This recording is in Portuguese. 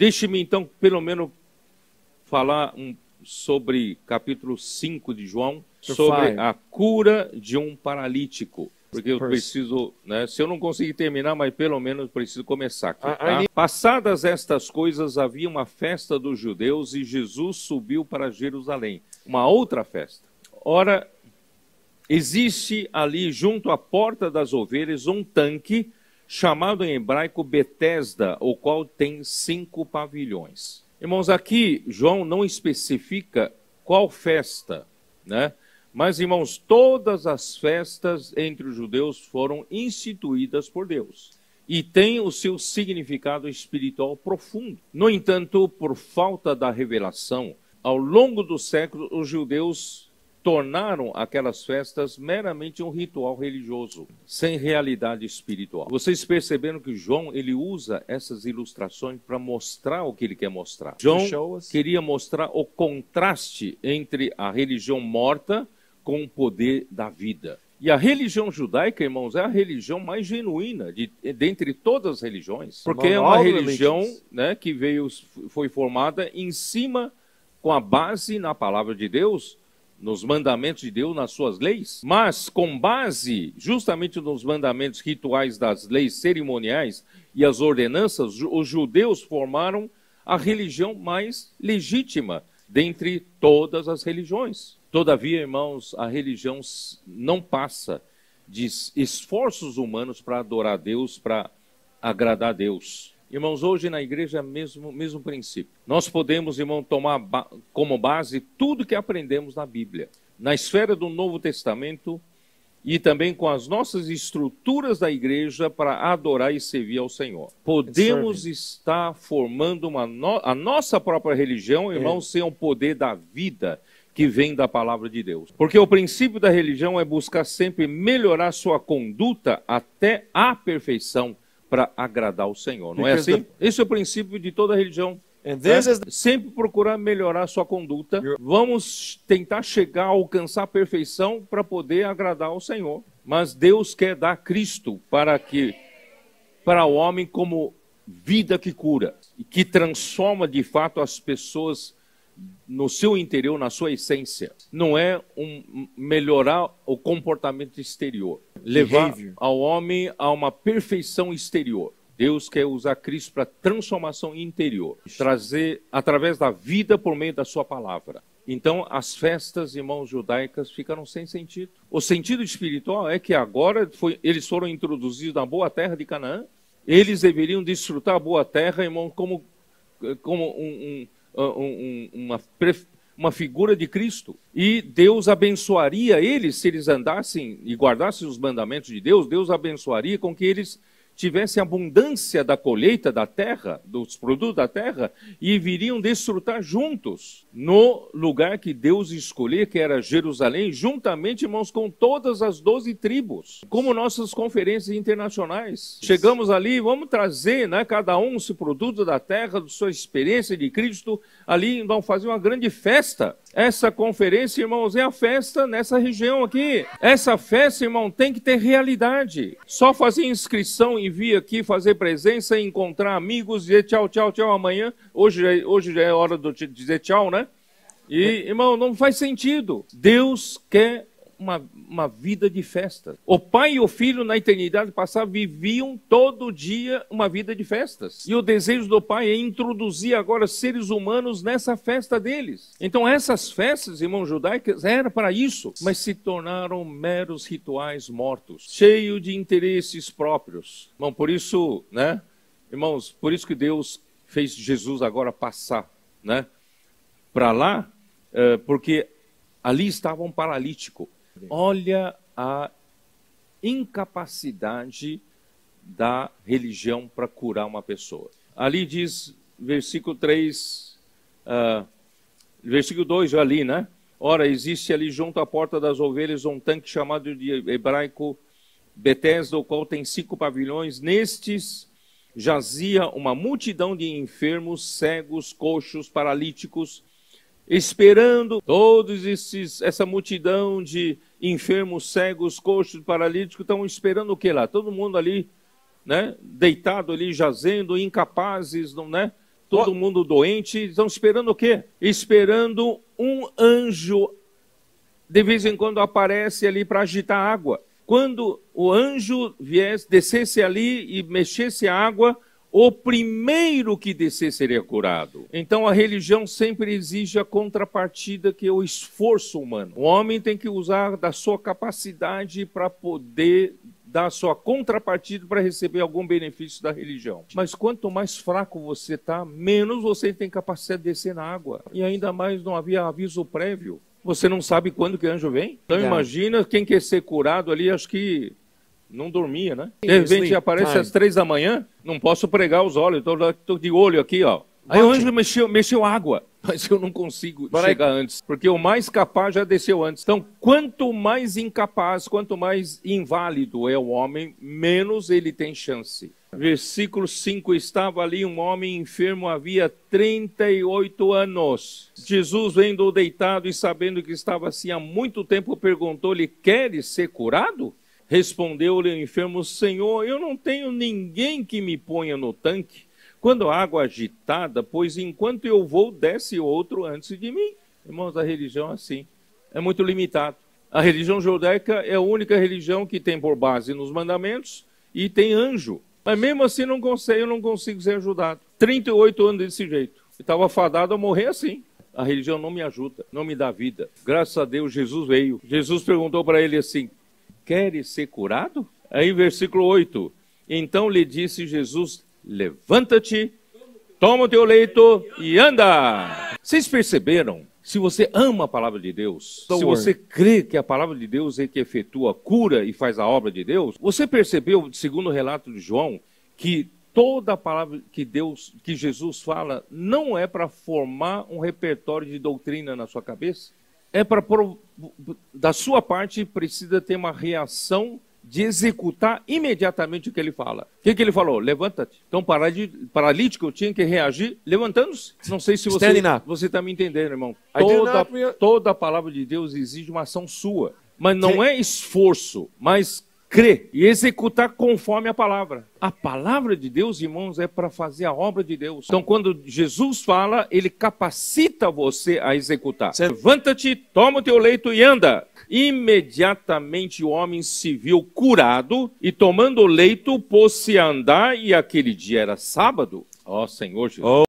Deixe-me então, pelo menos, falar um, sobre capítulo 5 de João, sobre a cura de um paralítico. Porque eu preciso, né, se eu não conseguir terminar, mas pelo menos preciso começar aqui. Tá? Passadas estas coisas, havia uma festa dos judeus e Jesus subiu para Jerusalém. Uma outra festa. Ora, existe ali junto à porta das ovelhas um tanque chamado em hebraico Betesda, o qual tem cinco pavilhões. Irmãos, aqui João não especifica qual festa, né? Mas, irmãos, todas as festas entre os judeus foram instituídas por Deus e têm o seu significado espiritual profundo. No entanto, por falta da revelação, ao longo dos séculos, os judeus tornaram aquelas festas meramente um ritual religioso, sem realidade espiritual. Vocês perceberam que João ele usa essas ilustrações para mostrar o que ele quer mostrar. João queria mostrar o contraste entre a religião morta com o poder da vida. E a religião judaica, irmãos, é a religião mais genuína de, dentre todas as religiões, porque é uma religião né, que veio, foi formada em cima, com a base na palavra de Deus, nos mandamentos de Deus, nas suas leis, mas com base justamente nos mandamentos rituais das leis cerimoniais e as ordenanças, os judeus formaram a religião mais legítima dentre todas as religiões. Todavia, irmãos, a religião não passa de esforços humanos para adorar Deus, para agradar a Deus. Irmãos, hoje na igreja é o mesmo, mesmo princípio. Nós podemos, irmão, tomar como base tudo que aprendemos na Bíblia. Na esfera do Novo Testamento e também com as nossas estruturas da igreja para adorar e servir ao Senhor. Podemos estar formando uma no... a nossa própria religião, irmãos, é. sem o poder da vida que vem da palavra de Deus. Porque o princípio da religião é buscar sempre melhorar sua conduta até a perfeição para agradar o Senhor. Não é assim? Esse é o princípio de toda religião. Né? Sempre procurar melhorar sua conduta. Vamos tentar chegar a alcançar a perfeição para poder agradar ao Senhor. Mas Deus quer dar Cristo para que para o homem como vida que cura e que transforma de fato as pessoas no seu interior, na sua essência. Não é um melhorar o comportamento exterior, levar ao homem a uma perfeição exterior. Deus quer usar Cristo para transformação interior, trazer através da vida por meio da sua palavra. Então, as festas, irmãos judaicas, ficaram sem sentido. O sentido espiritual é que agora foi, eles foram introduzidos na boa terra de Canaã. Eles deveriam desfrutar a boa terra, irmão, como, como um, um um, uma, uma figura de Cristo. E Deus abençoaria eles se eles andassem e guardassem os mandamentos de Deus, Deus abençoaria com que eles tivessem abundância da colheita da terra, dos produtos da terra, e viriam desfrutar juntos no lugar que Deus escolheu, que era Jerusalém, juntamente, irmãos, com todas as doze tribos, como nossas conferências internacionais. Chegamos ali, vamos trazer, né, cada um esse produto da terra, da sua experiência de Cristo, ali vão fazer uma grande festa. Essa conferência, irmãos, é a festa nessa região aqui. Essa festa, irmão, tem que ter realidade. Só fazer inscrição e vir aqui fazer presença, encontrar amigos, dizer tchau, tchau, tchau amanhã. Hoje, hoje já é hora de dizer tchau, né? E, irmão, não faz sentido. Deus quer uma, uma vida de festa. O pai e o filho, na eternidade passada, viviam todo dia uma vida de festas. E o desejo do pai é introduzir agora seres humanos nessa festa deles. Então, essas festas, irmãos judaicas, eram para isso, mas se tornaram meros rituais mortos, cheios de interesses próprios. Bom, por isso, né, irmãos, por isso que Deus fez Jesus agora passar, né, para lá é, porque ali estava um paralítico. Olha a incapacidade da religião para curar uma pessoa. Ali diz, versículo 3, uh, ah, versículo 2, ali, né? Ora, existe ali junto à porta das ovelhas um tanque chamado de hebraico Betesda, o qual tem cinco pavilhões. Nestes jazia uma multidão de enfermos, cegos, coxos, paralíticos, esperando todos esses essa multidão de enfermos, cegos, coxos, paralíticos estão esperando o que lá? Todo mundo ali, né, deitado ali, jazendo, incapazes, não, né, todo mundo doente. Estão esperando o quê? Esperando um anjo. De vez em quando aparece ali para agitar a água. Quando o anjo viesse, descesse ali e mexesse a água, o primeiro que descer seria curado. Então a religião sempre exige a contrapartida que é o esforço humano. O homem tem que usar da sua capacidade para poder dar a sua contrapartida para receber algum benefício da religião. Mas quanto mais fraco você está, menos você tem capacidade de descer na água. E ainda mais não havia aviso prévio. Você não sabe quando que anjo vem? Então imagina quem quer ser curado ali, acho que não dormia, né? De repente aparece às três da manhã, não posso pregar os olhos, estou de olho aqui, ó. Aí o anjo mexeu, mexeu água, mas eu não consigo But chegar I... antes, porque o mais capaz já desceu antes. Então, quanto mais incapaz, quanto mais inválido é o homem, menos ele tem chance. Versículo 5: Estava ali um homem enfermo, havia 38 anos. Jesus, vendo-o deitado e sabendo que estava assim há muito tempo, perguntou-lhe: Queres ser curado? Respondeu-lhe o enfermo: Senhor, eu não tenho ninguém que me ponha no tanque quando a água agitada, pois enquanto eu vou, desce outro antes de mim. Irmãos, a religião é assim, é muito limitado. A religião judaica é a única religião que tem por base nos mandamentos e tem anjo. Mas mesmo assim não consigo, eu não consigo ser ajudado. 38 anos desse jeito. Estava fadado a morrer assim. A religião não me ajuda, não me dá vida. Graças a Deus, Jesus veio. Jesus perguntou para ele assim: queres ser curado? Aí, versículo 8: Então lhe disse Jesus: Levanta-te, toma o teu leito e anda. Vocês perceberam? Se você ama a palavra de Deus, se você crê que a palavra de Deus é que efetua a cura e faz a obra de Deus, você percebeu, segundo o relato de João, que toda a palavra que Deus, que Jesus fala, não é para formar um repertório de doutrina na sua cabeça? É para da sua parte precisa ter uma reação de executar imediatamente o que ele fala. O que, que ele falou? Levanta-te. Então, paralítico tinha que reagir levantando-se. Não sei se você você está me entendendo, irmão. Toda, toda a palavra de Deus exige uma ação sua. Mas não é esforço, mas crer e executar conforme a palavra. A palavra de Deus, irmãos, é para fazer a obra de Deus. Então, quando Jesus fala, ele capacita você a executar. Levanta-te, toma o teu leito e anda. Imediatamente o homem se viu curado e, tomando o leito, pôs-se a andar, e aquele dia era sábado. Ó oh, Senhor Jesus. Oh.